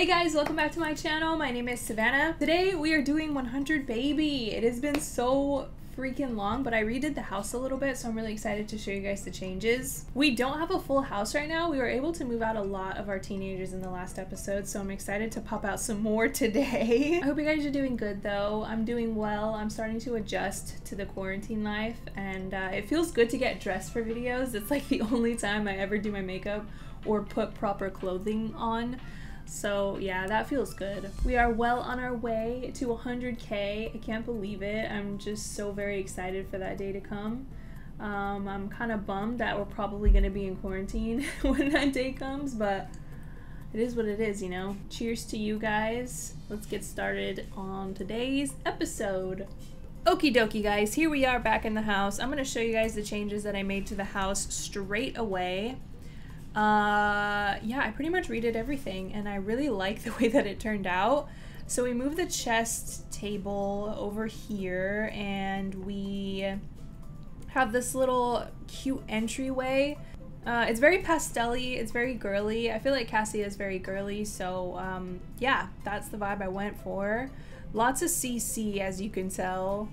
Hey guys, welcome back to my channel. My name is Savannah. Today we are doing 100 Baby. It has been so freaking long, but I redid the house a little bit, so I'm really excited to show you guys the changes. We don't have a full house right now. We were able to move out a lot of our teenagers in the last episode, so I'm excited to pop out some more today. I hope you guys are doing good though. I'm doing well. I'm starting to adjust to the quarantine life, and uh, it feels good to get dressed for videos. It's like the only time I ever do my makeup or put proper clothing on. So yeah, that feels good. We are well on our way to 100k. I can't believe it. I'm just so very excited for that day to come. Um, I'm kind of bummed that we're probably going to be in quarantine when that day comes, but it is what it is, you know? Cheers to you guys. Let's get started on today's episode. Okie dokie, guys. Here we are back in the house. I'm going to show you guys the changes that I made to the house straight away. Uh, yeah, I pretty much redid everything, and I really like the way that it turned out. So we moved the chest table over here, and we have this little cute entryway. Uh, it's very pastelly, it's very girly. I feel like Cassia is very girly, so um, yeah, that's the vibe I went for. Lots of CC, as you can tell.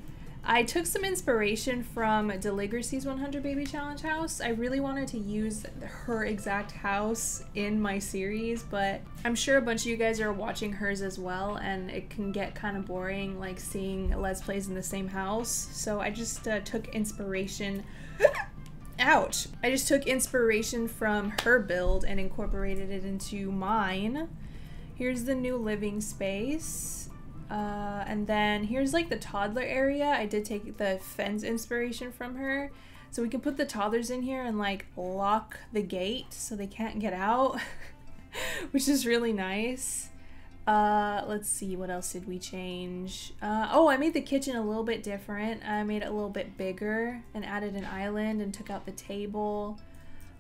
I took some inspiration from Deligracy's 100 Baby Challenge house. I really wanted to use her exact house in my series, but I'm sure a bunch of you guys are watching hers as well, and it can get kind of boring, like seeing Let's Plays in the same house. So I just uh, took inspiration. Ouch! I just took inspiration from her build and incorporated it into mine. Here's the new living space. Uh, and then here's like the toddler area. I did take the fence inspiration from her. So we can put the toddlers in here and like lock the gate so they can't get out, which is really nice. Uh, let's see, what else did we change? Uh, oh, I made the kitchen a little bit different. I made it a little bit bigger and added an island and took out the table.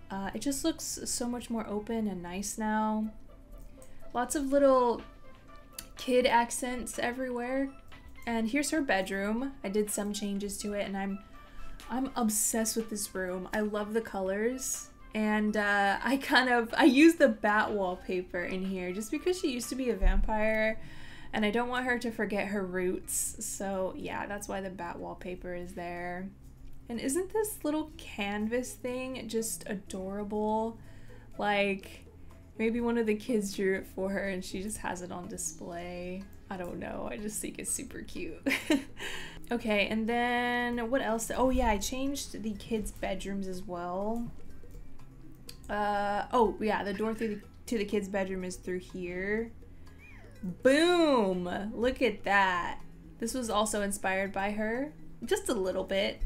Uh, it just looks so much more open and nice now. Lots of little kid accents everywhere. And here's her bedroom. I did some changes to it and I'm I'm obsessed with this room. I love the colors. And uh, I kind of, I use the bat wallpaper in here just because she used to be a vampire and I don't want her to forget her roots. So yeah, that's why the bat wallpaper is there. And isn't this little canvas thing just adorable? Like, Maybe one of the kids drew it for her and she just has it on display. I don't know. I just think it's super cute. okay, and then what else? Oh yeah, I changed the kids' bedrooms as well. Uh, oh yeah, the door through the, to the kids' bedroom is through here. Boom! Look at that. This was also inspired by her. Just a little bit.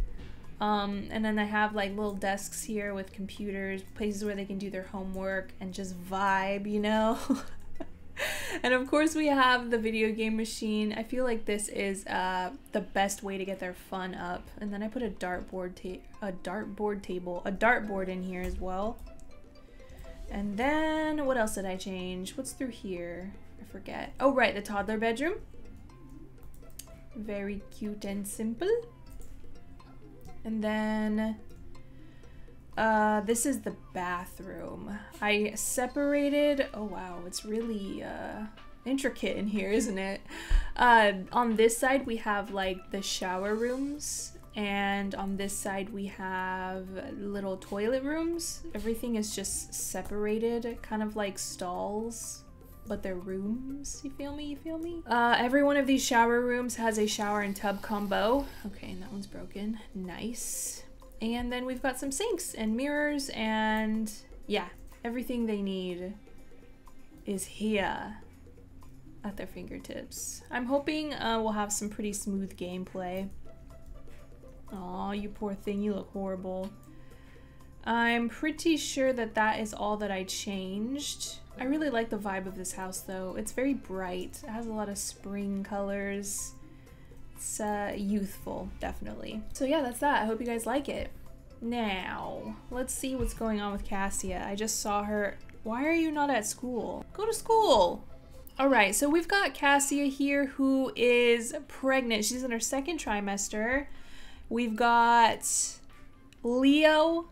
Um, and then I have like little desks here with computers, places where they can do their homework and just vibe, you know? and of course we have the video game machine. I feel like this is uh, the best way to get their fun up. And then I put a dartboard ta a dartboard table, a dartboard in here as well. And then what else did I change? What's through here? I forget. Oh right, the toddler bedroom. Very cute and simple. And then uh, this is the bathroom. I separated, oh wow, it's really uh, intricate in here, isn't it? Uh, on this side we have like the shower rooms and on this side we have little toilet rooms. Everything is just separated, kind of like stalls but they're rooms. You feel me? You feel me? Uh, every one of these shower rooms has a shower and tub combo. Okay, and that one's broken. Nice. And then we've got some sinks and mirrors and yeah, everything they need is here at their fingertips. I'm hoping uh, we'll have some pretty smooth gameplay. Aw, you poor thing, you look horrible. I'm pretty sure that that is all that I changed. I really like the vibe of this house though. It's very bright. It has a lot of spring colors. It's uh, youthful, definitely. So yeah, that's that. I hope you guys like it. Now, let's see what's going on with Cassia. I just saw her. Why are you not at school? Go to school! Alright, so we've got Cassia here who is pregnant. She's in her second trimester. We've got Leo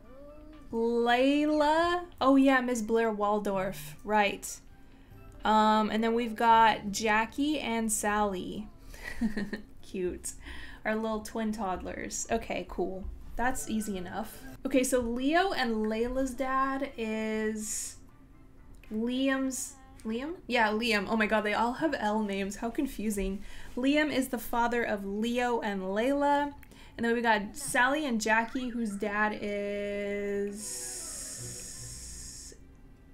Layla. Oh yeah, Miss Blair Waldorf. Right. Um, and then we've got Jackie and Sally. Cute. Our little twin toddlers. Okay, cool. That's easy enough. Okay, so Leo and Layla's dad is Liam's Liam? Yeah, Liam. Oh my god, they all have L names. How confusing. Liam is the father of Leo and Layla. And then we got Sally and Jackie, whose dad is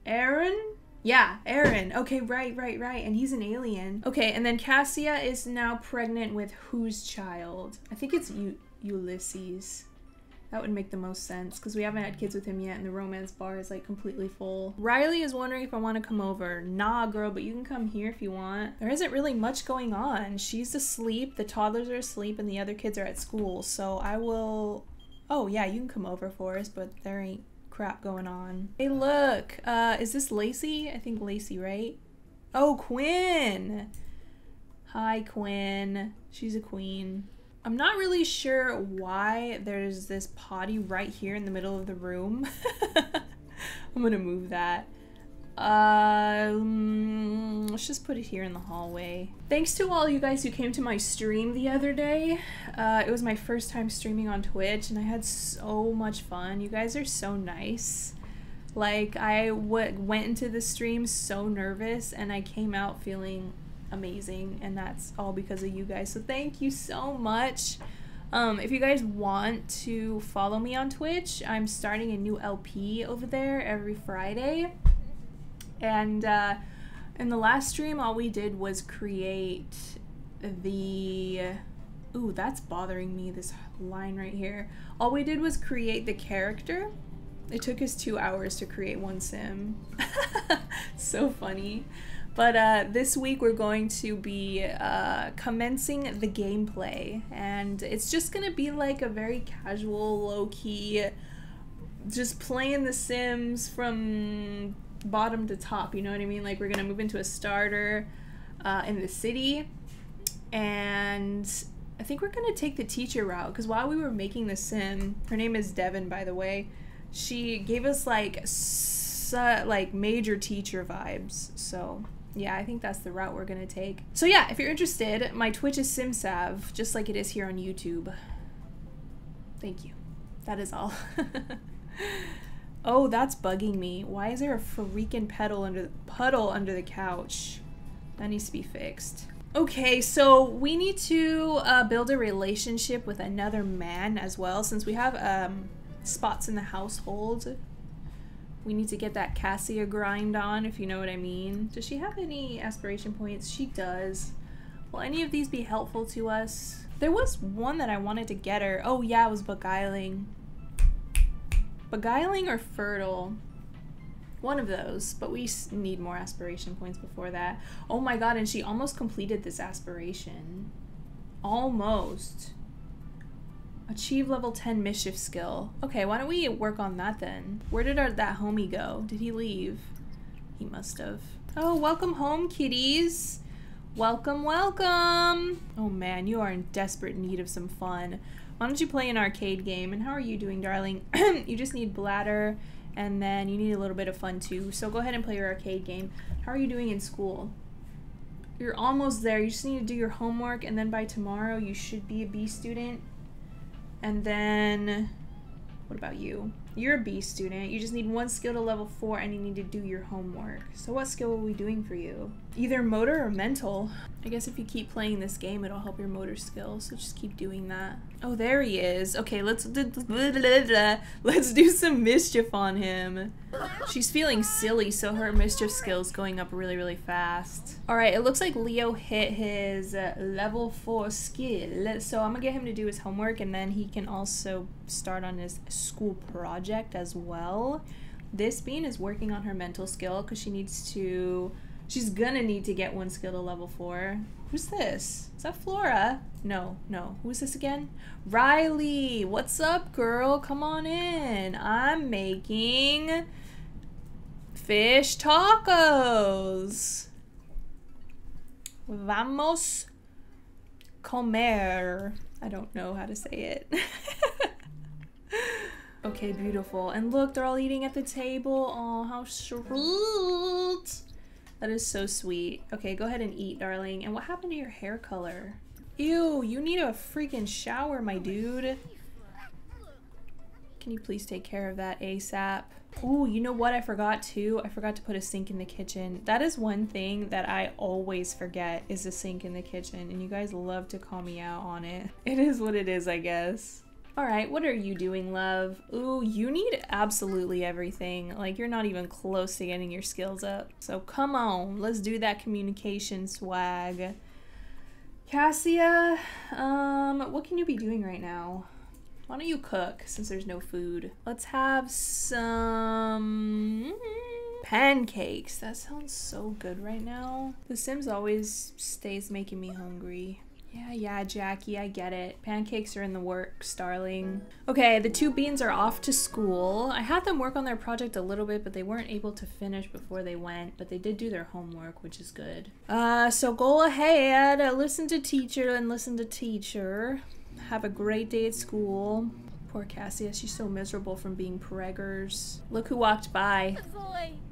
Aaron? Yeah, Aaron. Okay, right, right, right. And he's an alien. Okay, and then Cassia is now pregnant with whose child? I think it's U Ulysses. That would make the most sense because we haven't had kids with him yet and the romance bar is like completely full. Riley is wondering if I want to come over. Nah, girl, but you can come here if you want. There isn't really much going on. She's asleep, the toddlers are asleep, and the other kids are at school. So I will. Oh, yeah, you can come over for us, but there ain't crap going on. Hey, look. Uh, is this Lacey? I think Lacey, right? Oh, Quinn. Hi, Quinn. She's a queen. I'm not really sure why there's this potty right here in the middle of the room. I'm gonna move that. Um, let's just put it here in the hallway. Thanks to all you guys who came to my stream the other day. Uh, it was my first time streaming on Twitch and I had so much fun. You guys are so nice. Like, I went into the stream so nervous and I came out feeling amazing and that's all because of you guys. So thank you so much. Um, if you guys want to follow me on twitch i'm starting a new lp over there every friday. And uh, in the last stream all we did was create the ooh that's bothering me this line right here. All we did was create the character. It took us two hours to create one sim. So funny but uh, this week we're going to be uh, commencing the gameplay, and it's just gonna be like a very casual, low key, just playing The Sims from bottom to top. You know what I mean? Like we're gonna move into a starter uh, in the city, and I think we're gonna take the teacher route because while we were making the sim, her name is Devin, by the way. She gave us like su- like major teacher vibes, so yeah, I think that's the route we're gonna take. So yeah, if you're interested, my Twitch is SimsSav, just like it is here on YouTube. Thank you. That is all. oh, that's bugging me. Why is there a freaking puddle under the puddle under the couch? That needs to be fixed. Okay, so we need to uh, build a relationship with another man as well, since we have um, spots in the household we need to get that Cassia grind on, if you know what I mean. Does she have any aspiration points? She does. Will any of these be helpful to us? There was one that I wanted to get her. Oh yeah, it was beguiling. Beguiling or fertile? One of those, but we need more aspiration points before that. Oh my god, and she almost completed this aspiration. Almost. Achieve level 10 mischief skill. Okay, why don't we work on that then? Where did our, that homie go? Did he leave? He must have. Oh, welcome home, kitties. Welcome, welcome. Oh man, you are in desperate need of some fun. Why don't you play an arcade game? And how are you doing, darling? you just need bladder and then you need a little bit of fun too. So go ahead and play your arcade game. How are you doing in school? You're almost there. You just need to do your homework and then by tomorrow you should be a B student. And then, what about you? You're a B student. You just need one skill to level 4 and you need to do your homework. So what skill are we doing for you? Either motor or mental. I guess if you keep playing this game, it'll help your motor skills. So just keep doing that. Oh, there he is. Okay, let's let's do some mischief on him. She's feeling silly, so her mischief skills going up really, really fast. All right, it looks like Leo hit his uh, level four skill. So I'm gonna get him to do his homework and then he can also start on his school project as well. This bean is working on her mental skill because she needs to, she's gonna need to get one skill to level four. Who's this? Is that Flora? No, no. Who's this again? Riley! What's up, girl? Come on in. I'm making fish tacos. Vamos comer. I don't know how to say it. okay, beautiful. And look, they're all eating at the table. Oh, how sweet. That is so sweet. Okay, go ahead and eat, darling. And what happened to your hair color? Ew, you need a freaking shower, my dude. Can you please take care of that ASAP? Oh, you know what I forgot too? I forgot to put a sink in the kitchen. That is one thing that I always forget is a sink in the kitchen and you guys love to call me out on it. It is what it is, I guess. All right, what are you doing, love? Ooh, you need absolutely everything. Like, you're not even close to getting your skills up. So come on, let's do that communication swag. Cassia, um, what can you be doing right now? Why don't you cook since there's no food? Let's have some pancakes. That sounds so good right now. The Sims always stays making me hungry. Yeah, yeah, Jackie, I get it. Pancakes are in the works, darling. Okay, the two beans are off to school. I had them work on their project a little bit, but they weren't able to finish before they went, but they did do their homework, which is good. Uh, so go ahead, uh, listen to teacher and listen to teacher. Have a great day at school. Poor Cassia, she's so miserable from being preggers. Look who walked by.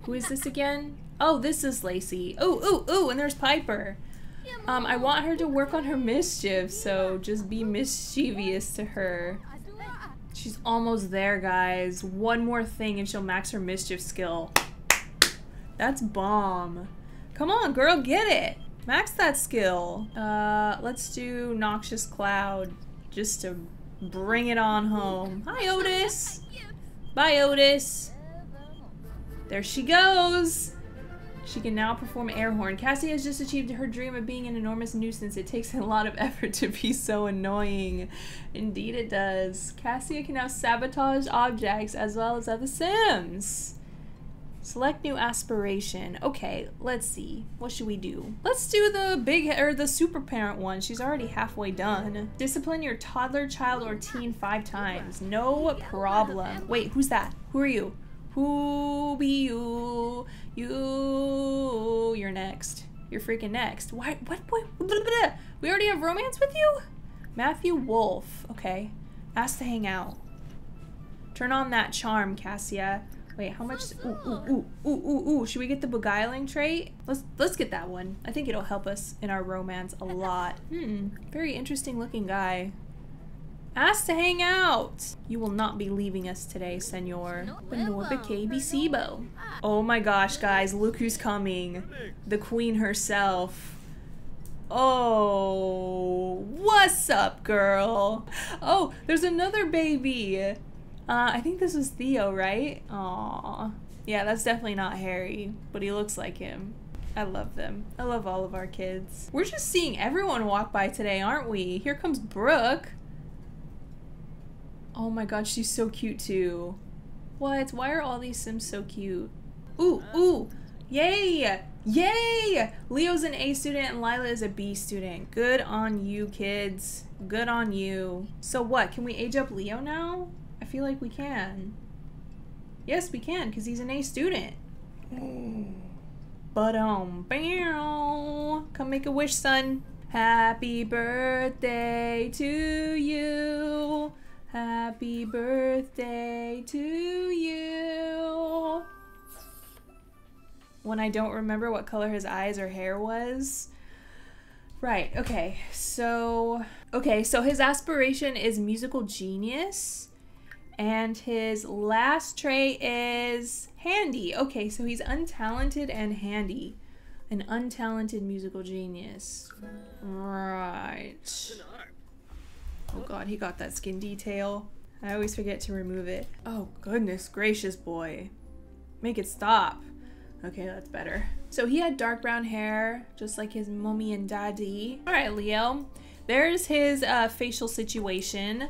Who is this again? Oh, this is Lacey. Oh, ooh, ooh, and there's Piper. Um, I want her to work on her mischief, so just be mischievous to her. She's almost there, guys. One more thing and she'll max her mischief skill. That's bomb. Come on, girl, get it. Max that skill. Uh, let's do Noxious Cloud just to bring it on home. Hi, Otis. Bye, Otis. There she goes. She can now perform air horn. Cassie has just achieved her dream of being an enormous nuisance. It takes a lot of effort to be so annoying. Indeed it does. Cassia can now sabotage objects as well as other Sims. Select new aspiration. Okay, let's see. What should we do? Let's do the big or the super parent one. She's already halfway done. Discipline your toddler, child, or teen five times. No problem. Wait, who's that? Who are you? Who be you? You. You're next. You're freaking next. Why? What? What? We already have romance with you? Matthew Wolf. Okay. Ask to hang out. Turn on that charm, Cassia. Wait, how much? Ooh, ooh, ooh, ooh, ooh, ooh. Should we get the beguiling trait? Let's let's get that one. I think it'll help us in our romance a lot. Hmm. Very interesting looking guy. Ask to hang out. You will not be leaving us today, senor. Sibo. Oh my gosh, guys, look who's coming. The queen herself. Oh, what's up, girl? Oh, there's another baby. Uh, I think this is Theo, right? Aw. Yeah, that's definitely not Harry, but he looks like him. I love them. I love all of our kids. We're just seeing everyone walk by today, aren't we? Here comes Brooke. Oh my god, she's so cute too. What? Why are all these Sims so cute? Ooh, ooh! Yay! Yay! Leo's an A student and Lila is a B student. Good on you, kids. Good on you. So what? Can we age up Leo now? I feel like we can. Yes, we can, because he's an A student. But um, bam! Come make a wish, son. Happy birthday to you. Happy birthday to you. When I don't remember what color his eyes or hair was. Right, okay. So, okay, so his aspiration is musical genius. And his last trait is handy. Okay, so he's untalented and handy. An untalented musical genius. Right. Oh god, he got that skin detail. I always forget to remove it. Oh goodness gracious, boy. Make it stop. Okay, that's better. So he had dark brown hair, just like his mommy and daddy. All right, Leo. There's his uh, facial situation.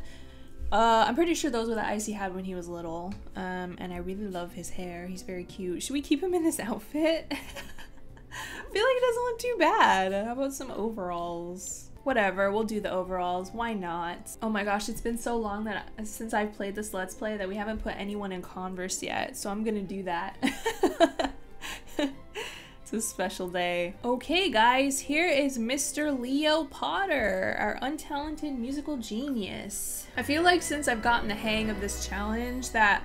Uh, I'm pretty sure those were the eyes he had when he was little. Um, and I really love his hair. He's very cute. Should we keep him in this outfit? I feel like it doesn't look too bad. How about some overalls? Whatever, we'll do the overalls. Why not? Oh my gosh, it's been so long that since I've played this Let's Play that we haven't put anyone in Converse yet, so I'm gonna do that. it's a special day. Okay guys, here is Mr. Leo Potter, our untalented musical genius. I feel like since I've gotten the hang of this challenge that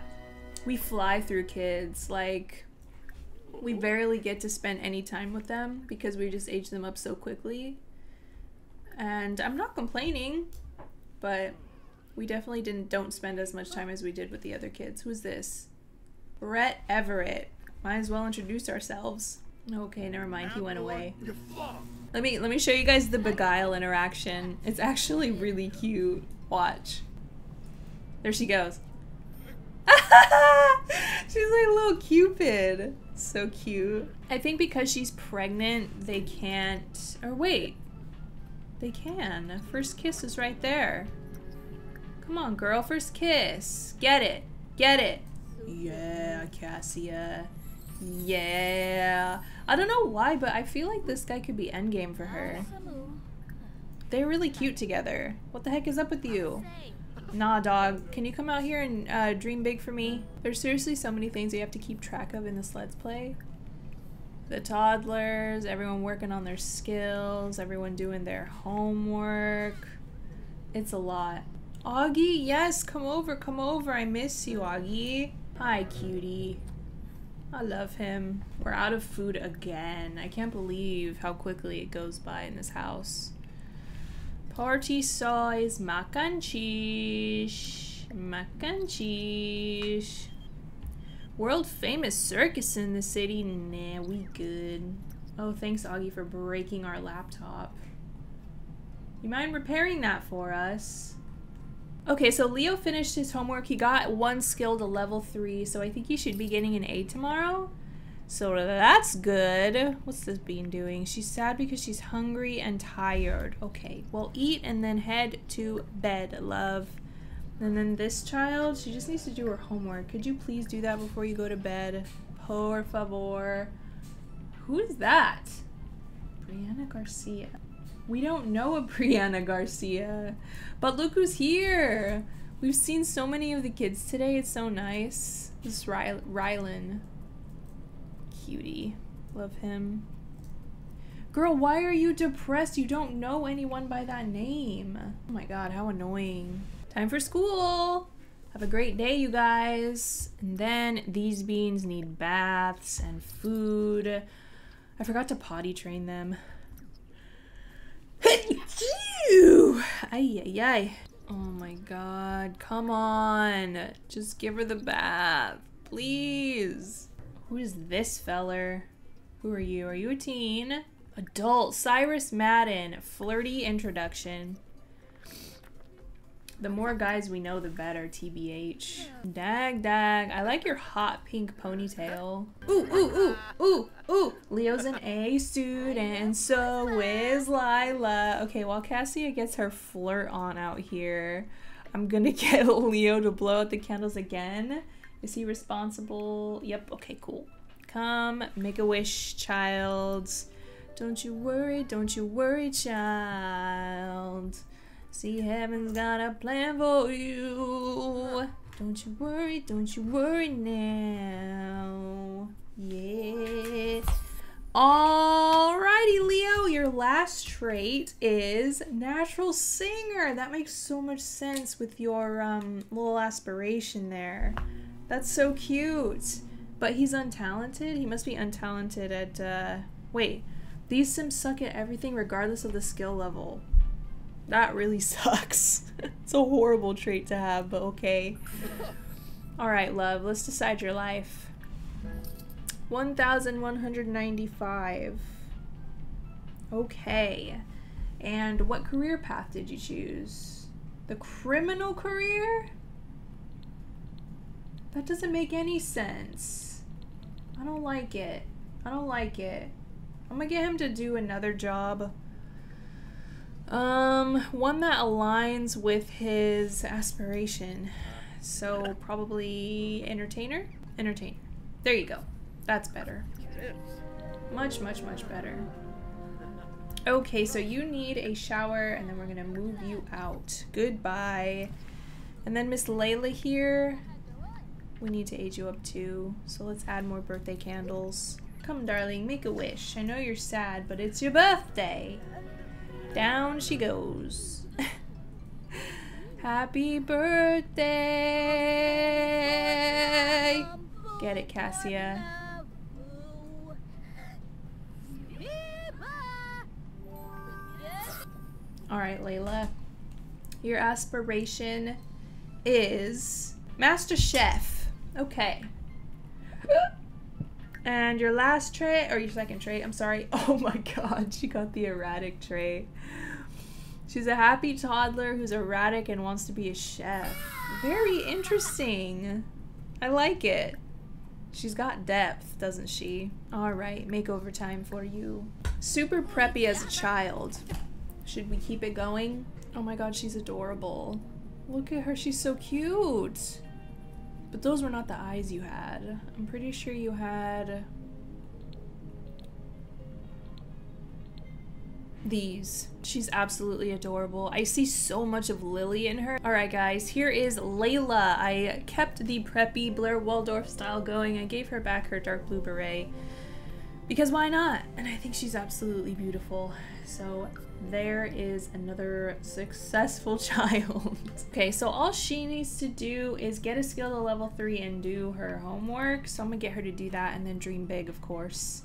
we fly through kids, like we barely get to spend any time with them because we just age them up so quickly. And I'm not complaining, but we definitely didn't don't spend as much time as we did with the other kids. Who's this? Brett Everett. Might as well introduce ourselves. Okay, never mind. He went away. Let me let me show you guys the beguile interaction. It's actually really cute. Watch. There she goes. she's like a little cupid. So cute. I think because she's pregnant, they can't. Or wait, they can. First kiss is right there. Come on, girl. First kiss. Get it. Get it. Yeah, Cassia. Yeah. I don't know why, but I feel like this guy could be endgame for her. They're really cute together. What the heck is up with you? Nah, dog. Can you come out here and uh, dream big for me? There's seriously so many things you have to keep track of in this Let's Play. The toddlers, everyone working on their skills, everyone doing their homework. It's a lot. Augie, yes, come over, come over. I miss you, Augie. Hi, cutie. I love him. We're out of food again. I can't believe how quickly it goes by in this house. Party size mac and cheese. Mac and cheese. World famous circus in the city. Nah, we good. Oh, thanks, Augie, for breaking our laptop. You mind repairing that for us? Okay, so Leo finished his homework. He got one skill to level 3, so I think he should be getting an A tomorrow. So that's good. What's this bean doing? She's sad because she's hungry and tired. Okay, well eat and then head to bed, love. And then this child, she just needs to do her homework. Could you please do that before you go to bed? Por favor. Who is that? Brianna Garcia. We don't know a Brianna Garcia. But look who's here. We've seen so many of the kids today. It's so nice. This is Ry Rylan. Cutie. Love him. Girl, why are you depressed? You don't know anyone by that name. Oh my god, how annoying. Time for school. Have a great day, you guys. And then these beans need baths and food. I forgot to potty train them. ay, ay, ay. Oh my god, come on. Just give her the bath, please. Who is this feller? Who are you? Are you a teen? Adult, Cyrus Madden, flirty introduction. The more guys we know, the better, TBH. Dag, dag. I like your hot pink ponytail. Ooh, ooh, ooh, ooh, ooh. Leo's an A student, so is Lila. Okay, while Cassia gets her flirt on out here, I'm gonna get Leo to blow out the candles again. Is he responsible? Yep, okay, cool. Come, make a wish, child. Don't you worry, don't you worry, child. See, heaven's got a plan for you. Don't you worry, don't you worry now. Yeah. Alrighty, Leo, your last trait is natural singer. That makes so much sense with your um, little aspiration there. That's so cute. But he's untalented? He must be untalented at, uh, wait. These sims suck at everything regardless of the skill level. That really sucks. it's a horrible trait to have, but okay. Alright, love, let's decide your life. 1,195. Okay. And what career path did you choose? The criminal career? That doesn't make any sense. I don't like it. I don't like it. I'm gonna get him to do another job. Um, one that aligns with his aspiration. So probably entertainer? Entertainer. There you go. That's better. Much, much, much better. Okay, so you need a shower and then we're gonna move you out. Goodbye. And then Miss Layla here, we need to age you up too. So let's add more birthday candles. Come, darling, make a wish. I know you're sad, but it's your birthday. Down she goes. Happy birthday! Get it, Cassia. Alright, Layla. Your aspiration is Master Chef. Okay. And your last trait, or your second trait, I'm sorry. Oh my god, she got the erratic trait. She's a happy toddler who's erratic and wants to be a chef. Very interesting. I like it. She's got depth, doesn't she? Alright, makeover time for you. Super preppy as a child. Should we keep it going? Oh my god, she's adorable. Look at her, she's so cute. But those were not the eyes you had. I'm pretty sure you had... These. She's absolutely adorable. I see so much of Lily in her. Alright guys, here is Layla. I kept the preppy Blair Waldorf style going. I gave her back her dark blue beret. Because why not? And I think she's absolutely beautiful. So there is another successful child. okay, so all she needs to do is get a skill to level 3 and do her homework. So I'm gonna get her to do that and then dream big, of course.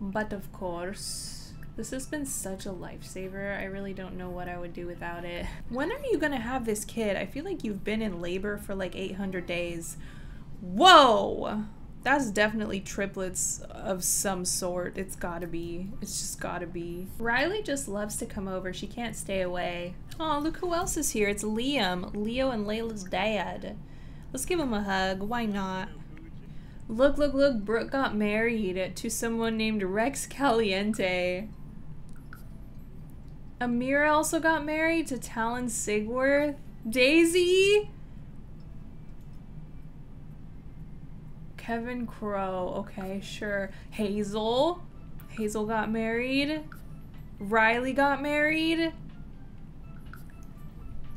But of course, this has been such a lifesaver. I really don't know what I would do without it. When are you gonna have this kid? I feel like you've been in labor for like 800 days. Whoa! That's definitely triplets of some sort. It's gotta be. It's just gotta be. Riley just loves to come over. She can't stay away. Oh, look who else is here. It's Liam. Leo and Layla's dad. Let's give him a hug. Why not? Look, look, look. Brooke got married to someone named Rex Caliente. Amira also got married to Talon Sigworth. Daisy? Kevin Crow. Okay, sure. Hazel. Hazel got married. Riley got married.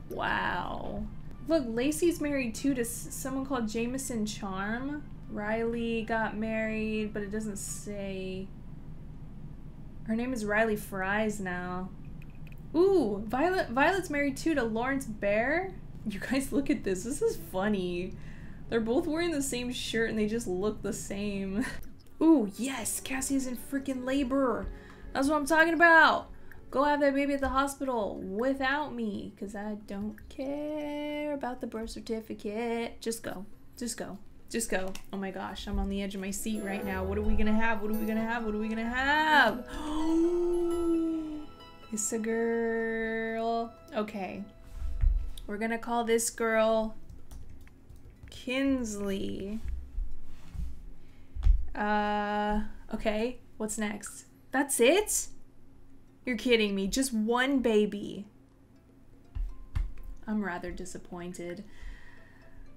Wow. Look, Lacey's married too to someone called Jameson Charm. Riley got married, but it doesn't say. Her name is Riley Fries now. Ooh, Violet Violet's married too to Lawrence Bear. You guys look at this. This is funny. They're both wearing the same shirt and they just look the same. Ooh, yes, Cassie's in freaking labor. That's what I'm talking about. Go have that baby at the hospital without me, because I don't care about the birth certificate. Just go. Just go. Just go. Oh my gosh, I'm on the edge of my seat right now. What are we gonna have? What are we gonna have? What are we gonna have? it's a girl. Okay. We're gonna call this girl Kinsley. Uh, okay. What's next? That's it? You're kidding me. Just one baby. I'm rather disappointed.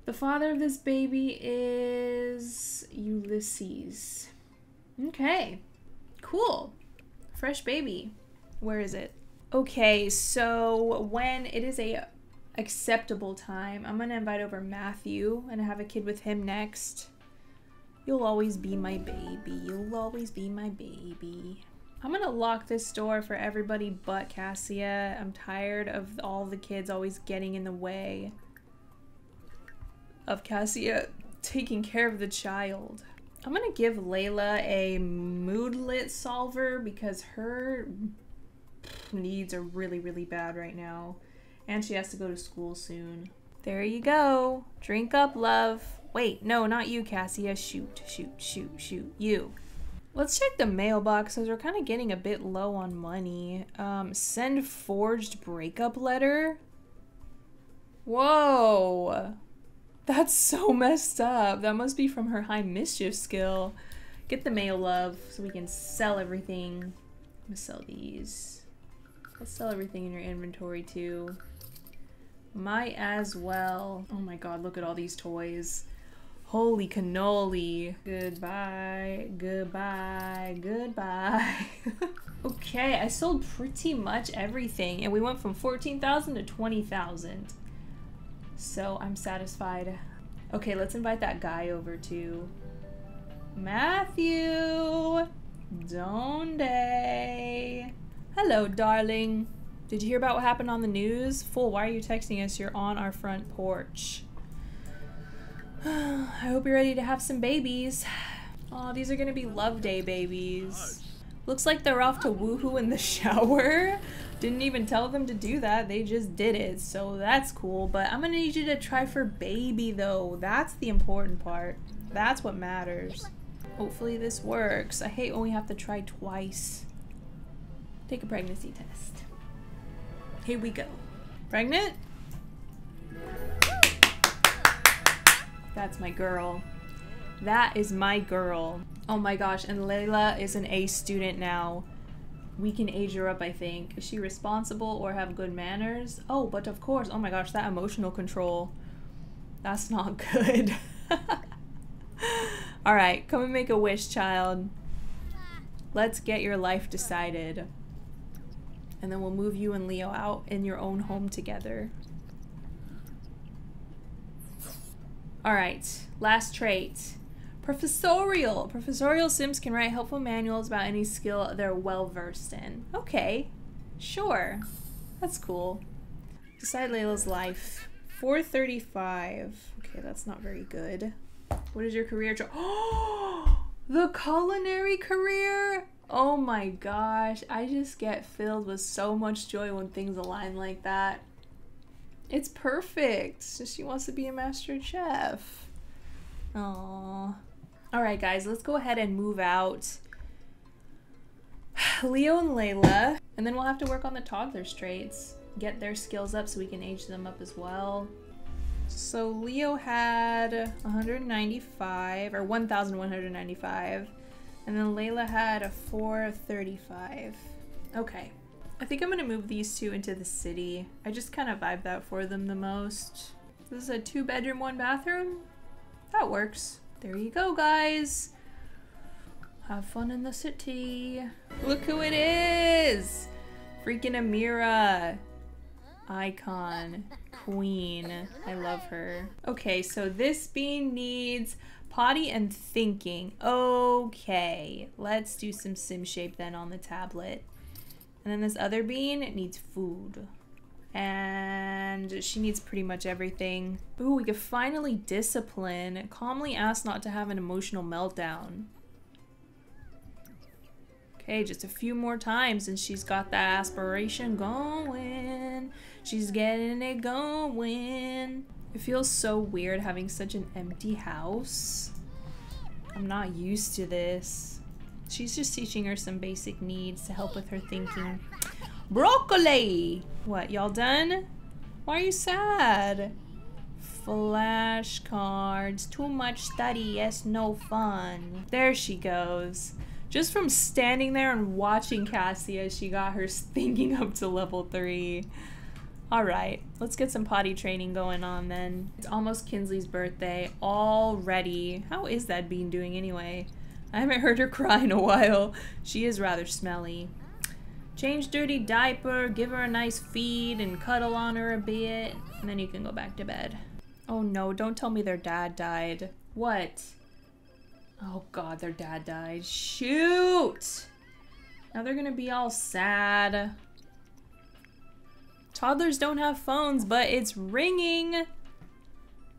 The father of this baby is Ulysses. Okay. Cool. Fresh baby. Where is it? Okay, so when it is a acceptable time. I'm gonna invite over Matthew and have a kid with him next. You'll always be my baby. You'll always be my baby. I'm gonna lock this door for everybody but Cassia. I'm tired of all the kids always getting in the way of Cassia taking care of the child. I'm gonna give Layla a moodlet solver because her needs are really, really bad right now. And she has to go to school soon. There you go. Drink up, love. Wait, no, not you, Cassia. Shoot, shoot, shoot, shoot. You. Let's check the mailbox because we're kind of getting a bit low on money. Um, send forged breakup letter? Whoa. That's so messed up. That must be from her high mischief skill. Get the mail, love, so we can sell everything. I'm gonna sell these. Let's sell everything in your inventory, too. Might as well. Oh my god, look at all these toys. Holy cannoli. Goodbye, goodbye, goodbye. okay, I sold pretty much everything and we went from 14,000 to 20,000. So I'm satisfied. Okay, let's invite that guy over too. Matthew! Donde? Hello, darling. Did you hear about what happened on the news? Fool, why are you texting us? You're on our front porch. I hope you're ready to have some babies. Oh, these are gonna be love day babies. Looks like they're off to woohoo in the shower. Didn't even tell them to do that. They just did it. So that's cool. But I'm to need you to try for baby, though. That's the important part. That's what matters. Hopefully this works. I hate when we have to try twice. Take a pregnancy test. Here we go. Pregnant? That's my girl. That is my girl. Oh my gosh, and Layla is an A student now. We can age her up, I think. Is she responsible or have good manners? Oh, but of course. Oh my gosh, that emotional control. That's not good. Alright, come and make a wish, child. Let's get your life decided. And then we'll move you and Leo out in your own home together. Alright, last trait. Professorial. Professorial Sims can write helpful manuals about any skill they're well versed in. Okay, sure. That's cool. Decide Layla's life. 435. Okay, that's not very good. What is your career? Oh, the culinary career? Oh my gosh, I just get filled with so much joy when things align like that. It's perfect. She wants to be a master chef. Aww. Alright guys, let's go ahead and move out Leo and Layla. And then we'll have to work on the toddler traits. Get their skills up so we can age them up as well. So Leo had 195 or 1,195. And then Layla had a 435. Okay. I think I'm gonna move these two into the city. I just kind of vibe that for them the most. This is a two bedroom, one bathroom. That works. There you go, guys. Have fun in the city. Look who it is! Freaking Amira. Icon. Queen. I love her. Okay, so this bean needs potty and thinking. Okay, let's do some sim shape then on the tablet. And then this other bean needs food and she needs pretty much everything. Ooh, we could finally discipline. Calmly ask not to have an emotional meltdown. Okay, just a few more times and she's got that aspiration going. She's getting it going. It feels so weird having such an empty house. I'm not used to this. She's just teaching her some basic needs to help with her thinking. Broccoli! What, y'all done? Why are you sad? Flashcards. Too much study, yes, no fun. There she goes. Just from standing there and watching Cassie as she got her thinking up to level 3. Alright, let's get some potty training going on then. It's almost Kinsley's birthday already. How is that bean doing anyway? I haven't heard her cry in a while. She is rather smelly. Change dirty diaper, give her a nice feed, and cuddle on her a bit, and then you can go back to bed. Oh no, don't tell me their dad died. What? Oh god, their dad died. Shoot! Now they're gonna be all sad. Toddlers don't have phones, but it's ringing!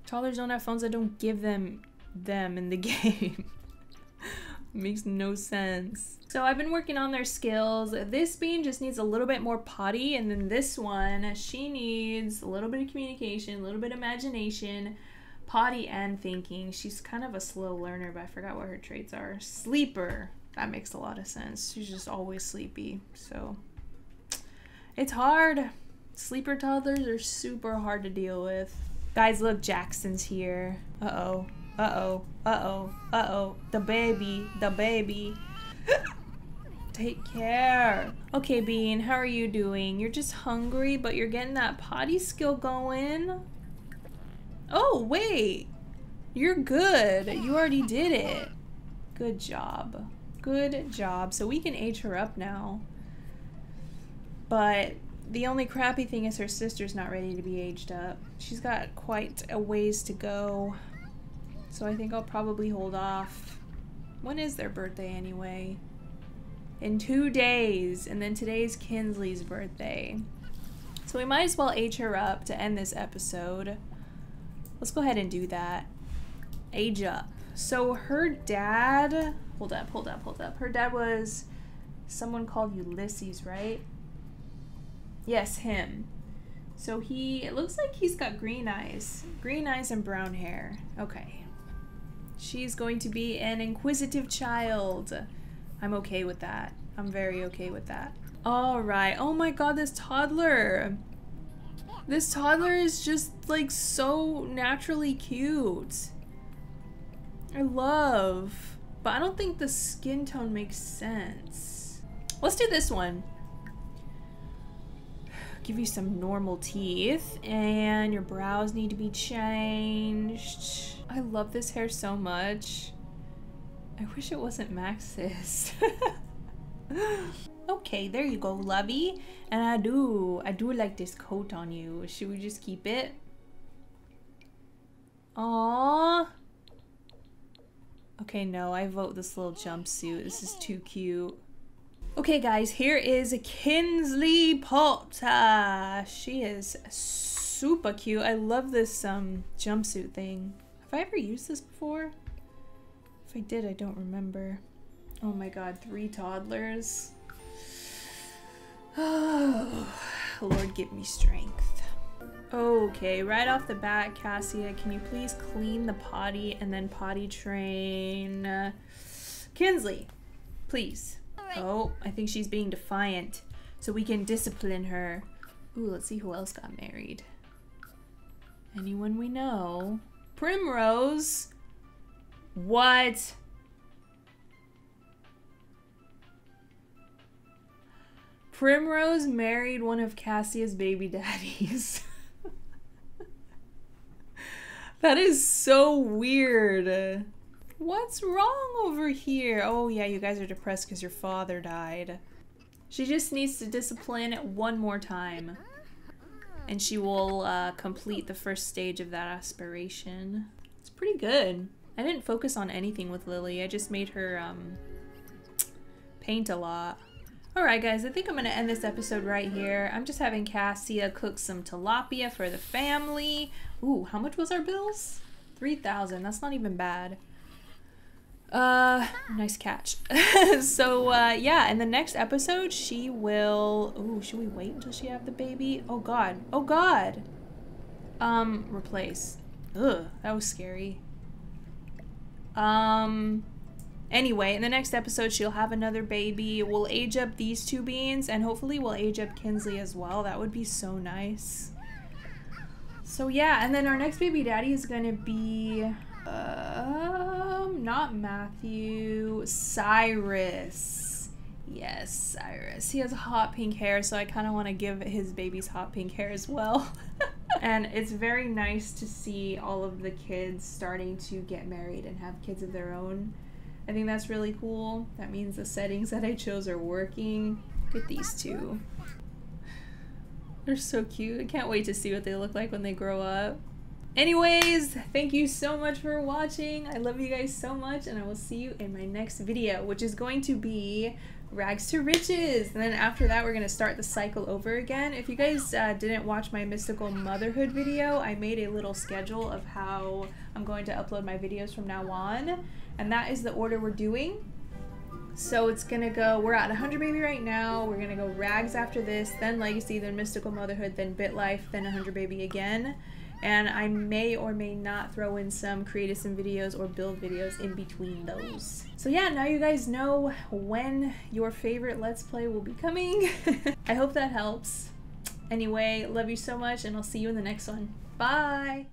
Toddlers don't have phones, I don't give them them in the game. Makes no sense. So I've been working on their skills. This bean just needs a little bit more potty, and then this one, she needs a little bit of communication, a little bit of imagination, potty and thinking. She's kind of a slow learner, but I forgot what her traits are. Sleeper. That makes a lot of sense. She's just always sleepy. So it's hard. Sleeper toddlers are super hard to deal with. Guys, look, Jackson's here. Uh-oh. Uh-oh. Uh-oh. Uh-oh. The baby. The baby. Take care. Okay, Bean, how are you doing? You're just hungry, but you're getting that potty skill going. Oh, wait. You're good. You already did it. Good job. Good job. So we can age her up now. But the only crappy thing is her sister's not ready to be aged up. She's got quite a ways to go. So I think I'll probably hold off. When is their birthday anyway? in two days, and then today's Kinsley's birthday. So we might as well age her up to end this episode. Let's go ahead and do that. Age up. So her dad, hold up, hold up, hold up. Her dad was someone called Ulysses, right? Yes, him. So he, it looks like he's got green eyes. Green eyes and brown hair. Okay. She's going to be an inquisitive child. I'm okay with that. I'm very okay with that. All right. Oh my god, this toddler. This toddler is just like so naturally cute. I love. But I don't think the skin tone makes sense. Let's do this one give you some normal teeth and your brows need to be changed. I love this hair so much. I wish it wasn't Max's. okay, there you go, lovey. And I do, I do like this coat on you. Should we just keep it? Aww. Okay, no, I vote this little jumpsuit. This is too cute. Okay, guys, here is Kinsley Potter. She is super cute. I love this um, jumpsuit thing. Have I ever used this before? If I did, I don't remember. Oh my god, three toddlers. Oh, Lord, give me strength. Okay, right off the bat, Cassia, can you please clean the potty and then potty train Kinsley? Please. Oh, I think she's being defiant. So we can discipline her. Ooh, let's see who else got married. Anyone we know? Primrose? What? Primrose married one of Cassia's baby daddies. that is so weird. What's wrong over here? Oh yeah, you guys are depressed because your father died. She just needs to discipline it one more time. And she will uh, complete the first stage of that aspiration. It's pretty good. I didn't focus on anything with Lily. I just made her um, paint a lot. Alright guys, I think I'm going to end this episode right here. I'm just having Cassia cook some tilapia for the family. Ooh, how much was our bills? 3000 That's not even bad. Uh, nice catch. so, uh, yeah, in the next episode, she will... Oh, should we wait until she have the baby? Oh, God. Oh, God. Um, replace. Ugh, that was scary. Um, anyway, in the next episode, she'll have another baby. We'll age up these two beans, and hopefully we'll age up Kinsley as well. That would be so nice. So, yeah, and then our next baby daddy is to be... Um, not Matthew. Cyrus. Yes, Cyrus. He has hot pink hair, so I kind of want to give his babies hot pink hair as well. and it's very nice to see all of the kids starting to get married and have kids of their own. I think that's really cool. That means the settings that I chose are working. Look at these two. They're so cute. I can't wait to see what they look like when they grow up. Anyways, thank you so much for watching. I love you guys so much, and I will see you in my next video, which is going to be rags to riches. And then after that, we're going to start the cycle over again. If you guys uh, didn't watch my mystical motherhood video, I made a little schedule of how I'm going to upload my videos from now on. And that is the order we're doing. So it's gonna go, we're at 100 baby right now, we're gonna go rags after this, then legacy, then mystical motherhood, then Bit Life, then 100 baby again and I may or may not throw in some Create a Sim videos or build videos in between those. So yeah, now you guys know when your favorite Let's Play will be coming. I hope that helps. Anyway, love you so much and I'll see you in the next one. Bye!